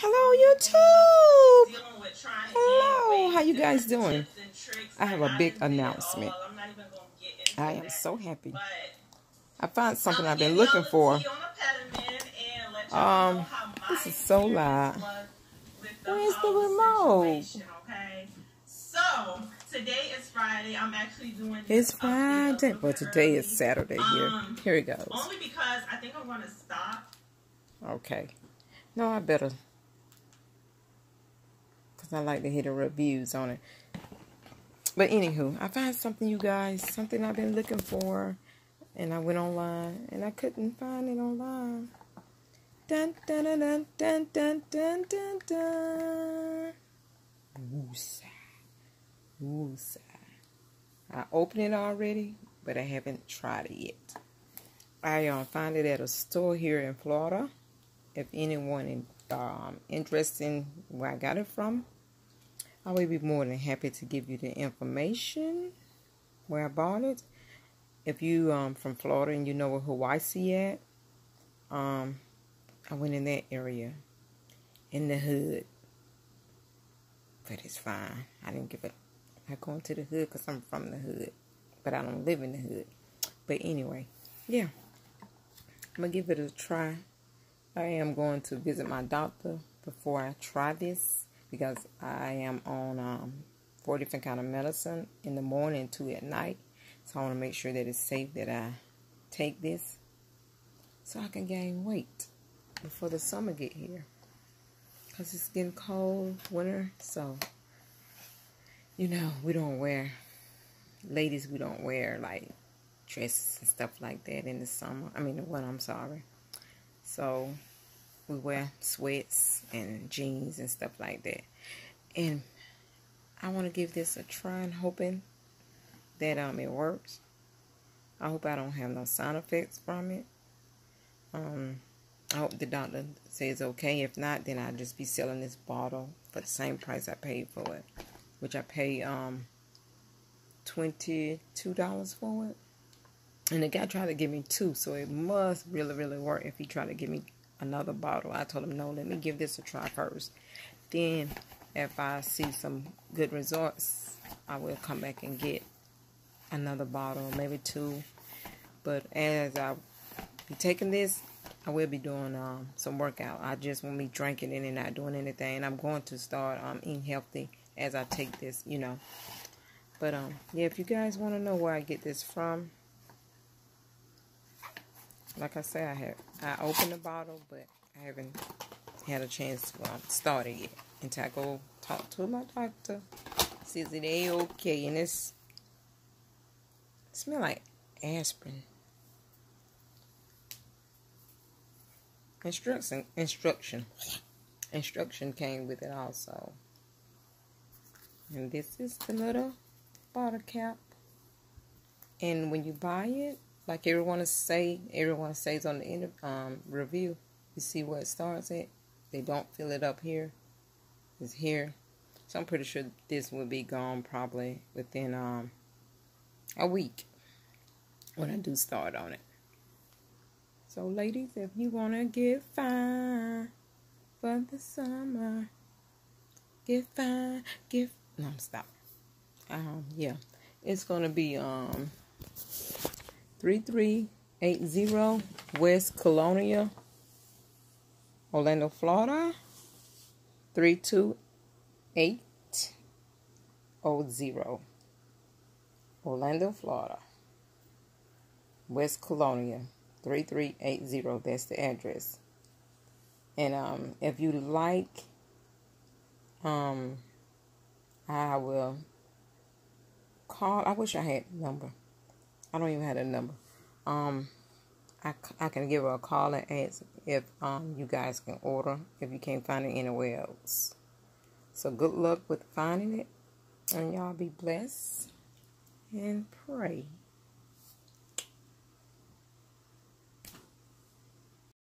Hello, YouTube. Hello, how you guys doing? I have a big announcement. I am so happy. I found something I've been looking for. Um, this is so loud. Where's the remote? So today is Friday. I'm actually doing. It's Friday, but today is Saturday. Here, here it goes. Only because I think I'm to stop. Okay. No, I better because I like to hear the reviews on it. But anywho, I found something, you guys, something I've been looking for, and I went online and I couldn't find it online. Dun dun dun dun dun dun dun dun. dun. Woosa, woosa. I opened it already, but I haven't tried it yet. I uh, found it at a store here in Florida. If anyone is um, interested in where I got it from, I will be more than happy to give you the information where I bought it. If you um from Florida and you know where Hawaii at, um, I went in that area, in the hood. But it's fine. I didn't give it. I go into the hood because I'm from the hood, but I don't live in the hood. But anyway, yeah. I'm gonna give it a try. I am going to visit my doctor before I try this because I am on um, four different kind of medicine in the morning, two at night. So I want to make sure that it's safe that I take this so I can gain weight before the summer get here. Cause it's getting cold, winter, so you know we don't wear ladies we don't wear like dresses and stuff like that in the summer. I mean, winter, I'm sorry. So we wear sweats and jeans and stuff like that. And I want to give this a try and hoping that um it works. I hope I don't have no side effects from it. Um, I hope the doctor says okay. If not, then I'll just be selling this bottle for the same price I paid for it, which I pay um twenty two dollars for it. And the guy tried to give me two, so it must really, really work if he tried to give me another bottle. I told him, no, let me give this a try first. Then, if I see some good results, I will come back and get another bottle, maybe two. But as I be taking this, I will be doing um, some workout. I just won't be drinking it and not doing anything. And I'm going to start um, eating healthy as I take this, you know. But um, yeah, if you guys want to know where I get this from, like I said, I have I opened the bottle, but I haven't had a chance to start it yet until I go talk to my doctor. Says it a okay, and it's it smell like aspirin. Instruction, instruction, instruction came with it also. And this is the little bottle cap. And when you buy it, like everyone say, everyone says on the end um, review, you see where it starts at. They don't fill it up here. It's here. So I'm pretty sure this will be gone probably within um, a week when I do start on it. So ladies, if you want to get fine for the summer, get fine, get, no, stop. Um, yeah, it's going to be um 3380 West Colonia, Orlando, Florida. 32800. Orlando, Florida. West Colonia 3380. That's the address. And um, if you like, um, I will call. I wish I had number. I don't even have a number. Um, I, I can give her a call and ask if um you guys can order if you can't find it anywhere else. So good luck with finding it, and y'all be blessed and pray.